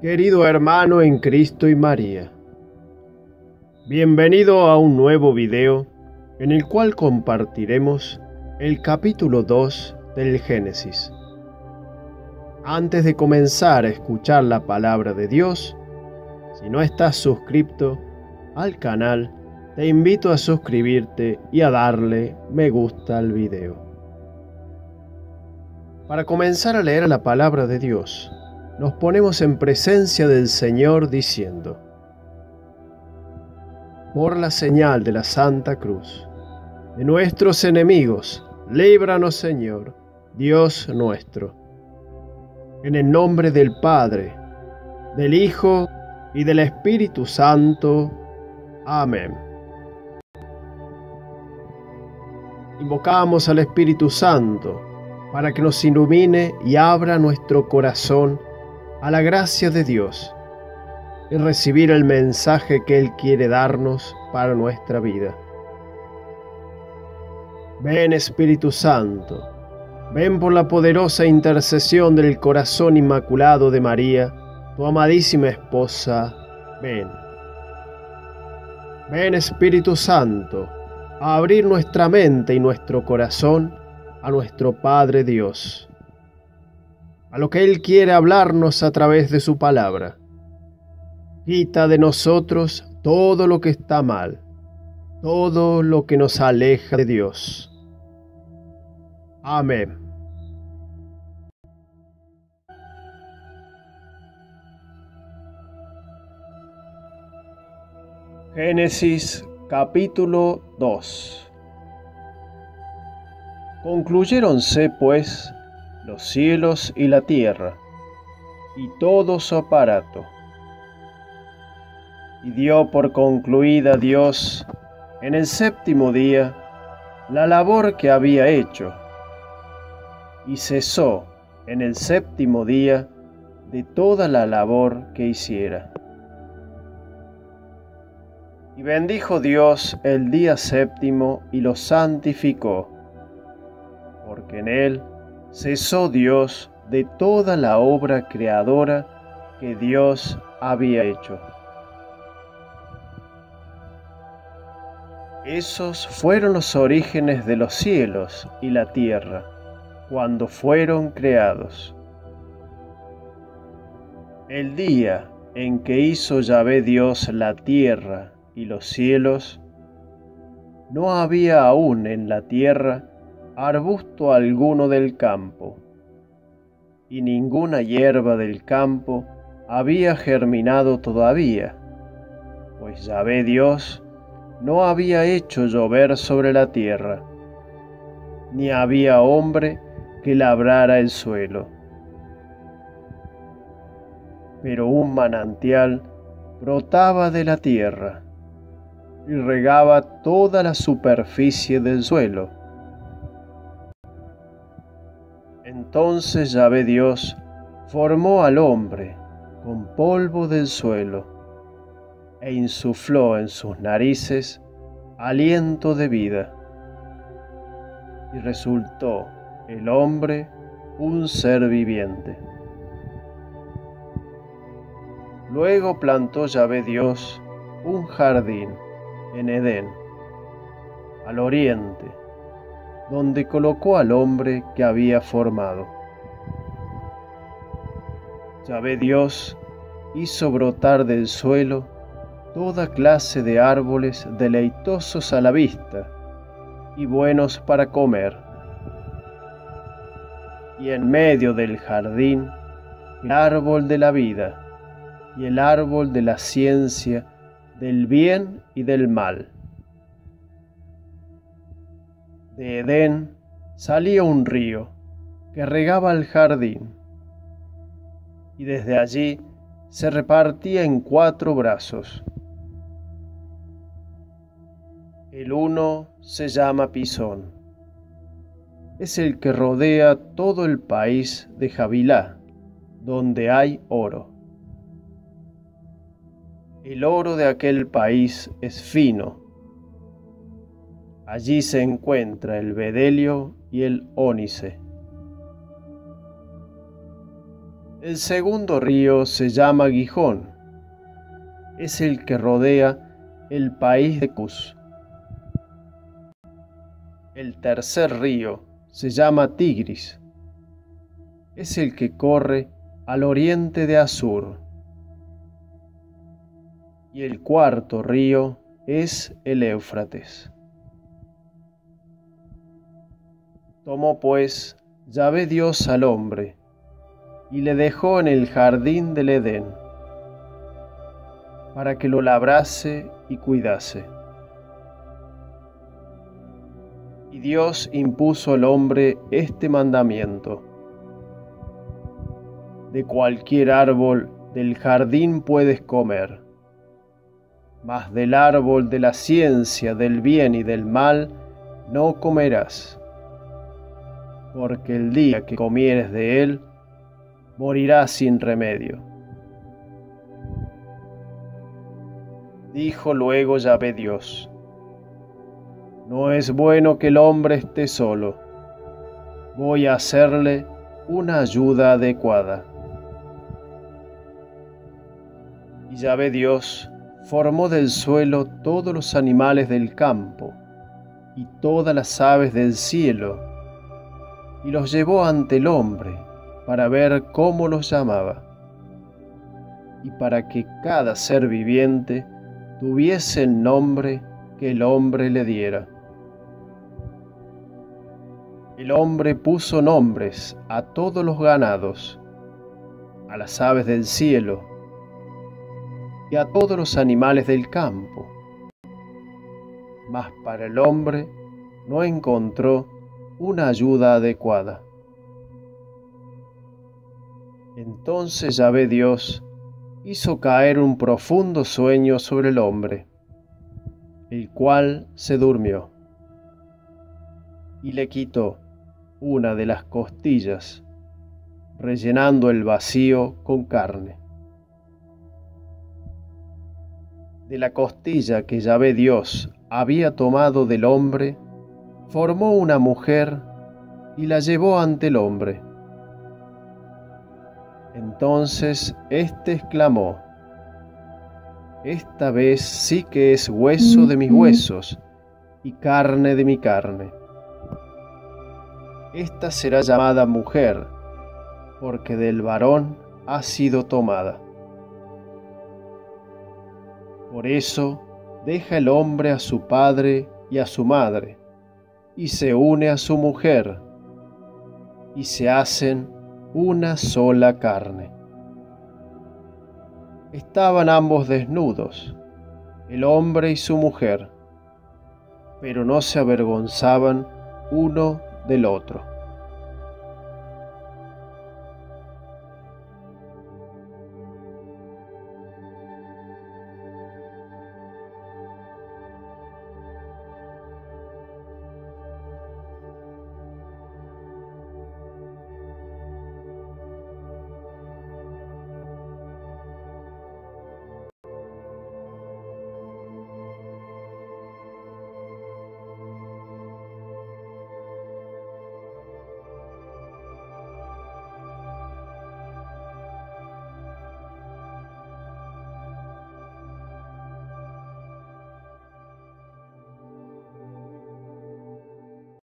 Querido hermano en Cristo y María, bienvenido a un nuevo video en el cual compartiremos el capítulo 2 del Génesis. Antes de comenzar a escuchar la palabra de Dios, si no estás suscrito al canal, te invito a suscribirte y a darle me gusta al video. Para comenzar a leer la palabra de Dios, nos ponemos en presencia del Señor diciendo, por la señal de la Santa Cruz, de nuestros enemigos, líbranos Señor, Dios nuestro. En el nombre del Padre, del Hijo y del Espíritu Santo. Amén. Invocamos al Espíritu Santo para que nos ilumine y abra nuestro corazón a la gracia de Dios y recibir el mensaje que Él quiere darnos para nuestra vida. Ven Espíritu Santo, ven por la poderosa intercesión del corazón inmaculado de María, tu amadísima esposa, ven. Ven Espíritu Santo, a abrir nuestra mente y nuestro corazón a nuestro Padre Dios, a lo que Él quiere hablarnos a través de su palabra. Quita de nosotros todo lo que está mal, todo lo que nos aleja de Dios. Amén. Génesis capítulo 2 Concluyéronse, pues, los cielos y la tierra, y todo su aparato. Y dio por concluida Dios, en el séptimo día, la labor que había hecho, y cesó en el séptimo día de toda la labor que hiciera. Y bendijo Dios el día séptimo y lo santificó, porque en él cesó Dios de toda la obra creadora que Dios había hecho. Esos fueron los orígenes de los cielos y la tierra, cuando fueron creados. El día en que hizo Yahvé Dios la tierra y los cielos, no había aún en la tierra arbusto alguno del campo, y ninguna hierba del campo había germinado todavía, pues Yahvé Dios no había hecho llover sobre la tierra, ni había hombre que labrara el suelo. Pero un manantial brotaba de la tierra y regaba toda la superficie del suelo. Entonces Yahvé Dios formó al hombre con polvo del suelo e insufló en sus narices aliento de vida. Y resultó el hombre un ser viviente. Luego plantó Yahvé Dios un jardín en Edén, al oriente, donde colocó al hombre que había formado. Yahvé Dios hizo brotar del suelo toda clase de árboles deleitosos a la vista y buenos para comer. Y en medio del jardín el árbol de la vida y el árbol de la ciencia del bien y del mal. De Edén salía un río que regaba el jardín y desde allí se repartía en cuatro brazos. El uno se llama Pisón. Es el que rodea todo el país de Javilá, donde hay oro. El oro de aquel país es fino. Allí se encuentra el bedelio y el ónice. El segundo río se llama Gijón. Es el que rodea el país de Cus. El tercer río se llama Tigris. Es el que corre al oriente de Asur. Y el cuarto río es el Éufrates. Tomó pues Yahvé Dios al hombre y le dejó en el jardín del Edén para que lo labrase y cuidase. Y Dios impuso al hombre este mandamiento. De cualquier árbol del jardín puedes comer, mas del árbol de la ciencia del bien y del mal no comerás, porque el día que comieres de él, morirás sin remedio. Dijo luego Yahvé Dios, no es bueno que el hombre esté solo, voy a hacerle una ayuda adecuada. Y Yahvé Dios formó del suelo todos los animales del campo y todas las aves del cielo, y los llevó ante el hombre para ver cómo los llamaba, y para que cada ser viviente tuviese el nombre que el hombre le diera. El hombre puso nombres a todos los ganados, a las aves del cielo, y a todos los animales del campo. Mas para el hombre no encontró una ayuda adecuada. Entonces Yahvé Dios hizo caer un profundo sueño sobre el hombre, el cual se durmió, y le quitó una de las costillas, rellenando el vacío con carne. de la costilla que Yahvé Dios había tomado del hombre, formó una mujer y la llevó ante el hombre. Entonces éste exclamó, Esta vez sí que es hueso de mis huesos y carne de mi carne. Esta será llamada mujer, porque del varón ha sido tomada. Por eso deja el hombre a su padre y a su madre, y se une a su mujer, y se hacen una sola carne. Estaban ambos desnudos, el hombre y su mujer, pero no se avergonzaban uno del otro.